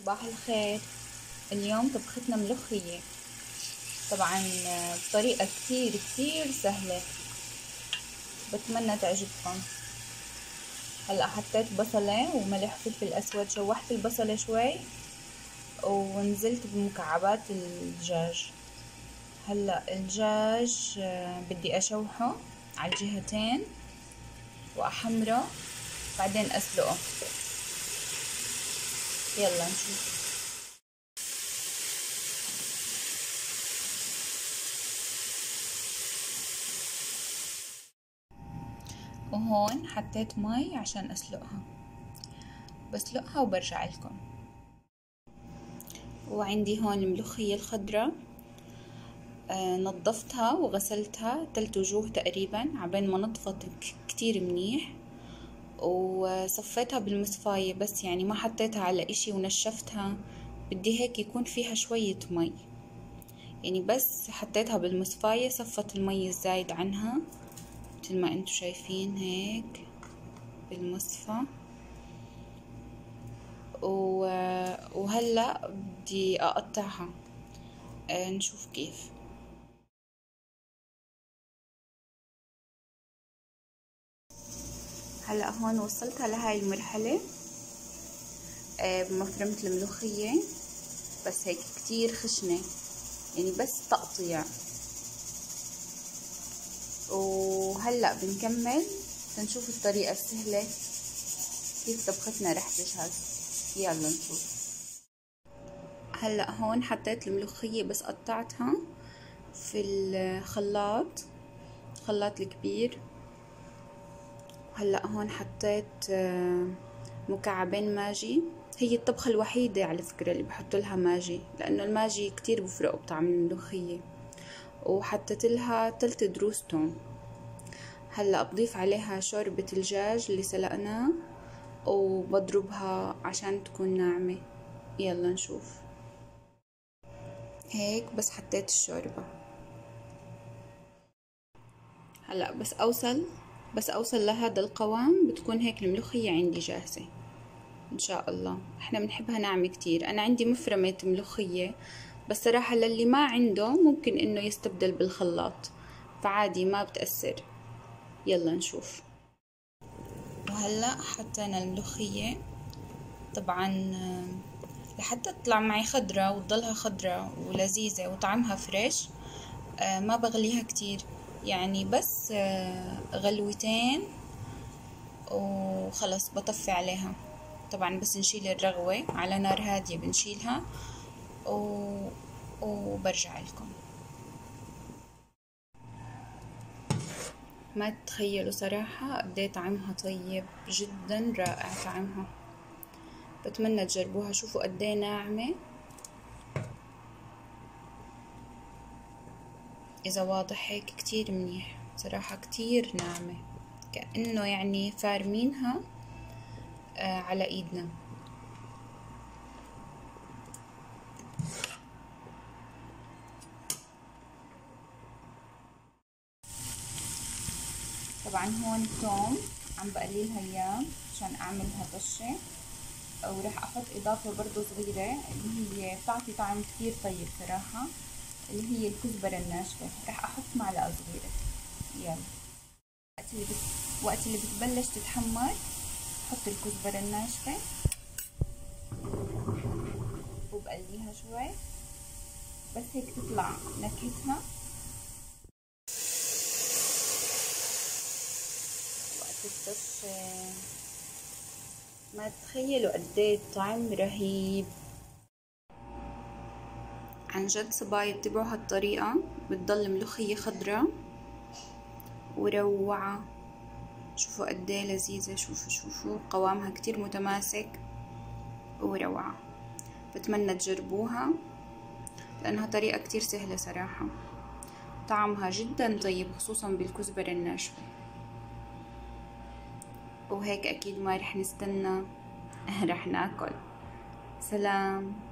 صباح الخير. اليوم طبختنا ملوخية. طبعا بطريقة كتير كتير سهلة. بتمنى تعجبكم. هلأ حطيت بصلة وملح وفلفل أسود. شوحت البصلة شوي ونزلت بمكعبات الدجاج. هلأ الدجاج بدي أشوحه على الجهتين وأحمره بعدين أسلقه. يلا نشوف. وهون حطيت مي عشان أسلقها. بسلقها وبرجع لكم. وعندي هون الملوخية الخضراء. آه نظفتها وغسلتها تلت وجوه تقريبا عبين ما نطفت كتير منيح. وصفيتها بالمصفاية بس يعني ما حطيتها على إشي ونشفتها. بدي هيك يكون فيها شوية مي. يعني بس حطيتها بالمصفاية صفت المي الزايد عنها مثل ما أنتم شايفين هيك بالمصفى. وهلأ بدي أقطعها. آه، نشوف كيف. هلا هون وصلتها لهاي المرحلة. آه، بمفرمة الملوخية بس هيك كتير خشنة. يعني بس تقطيع. وهلا بنكمل. تنشوف الطريقة السهلة. كيف طبختنا رح تجهز. يلا نشوف. هلا هون حطيت الملوخية بس قطعتها في الخلاط. الخلاط الكبير. هلأ هون حطيت آه، مكعبين ماجي. هي الطبخة الوحيدة على فكرة اللي بحط لها ماجي لأنه الماجي كتير بفرقوا بطعم الملوخية. وحطيت لها تلت دروس توم. هلأ بضيف عليها شوربة الدجاج اللي سلقناه وبضربها عشان تكون ناعمة. يلا نشوف. هيك بس حطيت الشوربة. هلأ بس أوصل. بس أوصل لهذا القوام بتكون هيك الملوخية عندي جاهزة. إن شاء الله. إحنا بنحبها ناعمة كتير. أنا عندي مفرمة ملوخية بس صراحة للي ما عنده ممكن إنه يستبدل بالخلاط. فعادي ما بتأثر. يلا نشوف. وهلأ حطينا الملوخية. طبعا لحتى تطلع معي خضرة وتضلها خضرة ولذيذة وطعمها فريش آه، ما بغليها كتير. يعني بس آه، غلوتين وخلص بطفي عليها. طبعا بس نشيل الرغوة على نار هادية بنشيلها و... وبرجع لكم. ما تتخيلوا صراحة قديه طعمها طيب جدا رائع طعمها بتمنى تجربوها. شوفوا قديه ناعمة. إذا واضح هيك كتير منيح. صراحة كتير ناعمة. كأنه يعني فارمينها آه على إيدنا. طبعا هون توم عم بقليلها إياه عشان اعملها طشة. وراح أحط إضافة برضو صغيرة اللي هي بتعطي طعم كتير طيب صراحة. اللي هي الكزبرة الناشفة راح أحط معلقة صغيرة. يلا. وقت اللي بت... وقت اللي بتبلش تتحمر حط الكزبرة الناشفة وبقليها شوي. بس هيك تطلع نكهتها. بس ما تتخيلوا قديه الطعم رهيب. عن جد صبايا اتبعوا هالطريقة بتضل ملوخية خضرة وروعة. شوفوا قديه لذيذة شوفوا شوفوا قوامها كتير متماسك وروعة. بتمنى تجربوها لأنها طريقة كتير سهلة صراحة. طعمها جدا طيب خصوصا بالكزبرة الناشفة. وهيك أكيد ما رح نستنى رح ناكل. سلام.